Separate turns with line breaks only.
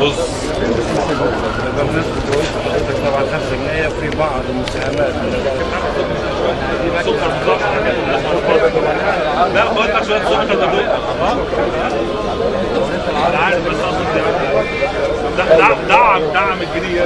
رز
طبعا 5 جنيه في بعض المساهمات
سكر لا بقول لك شوية سكر ده أنا عارف بس اقصد يعني. دعم دعم دعم الجنيه